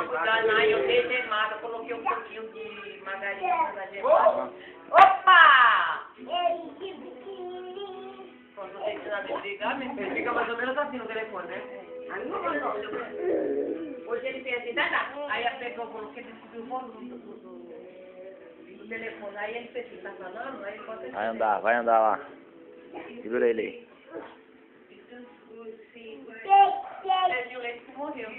Não, cuidado, eu dei coloquei um pouquinho de margarina na gemada. Opa! Ele. Quando fica mais ou menos assim no telefone, né? Hoje ele fez assim, tá. Aí eu pegou, coloquei, descobriu o volume do, telefone. Aí ele fez assim, tá falando, aí ele pode Vai assim, andar, vai andar lá. Segura ele aí. Então,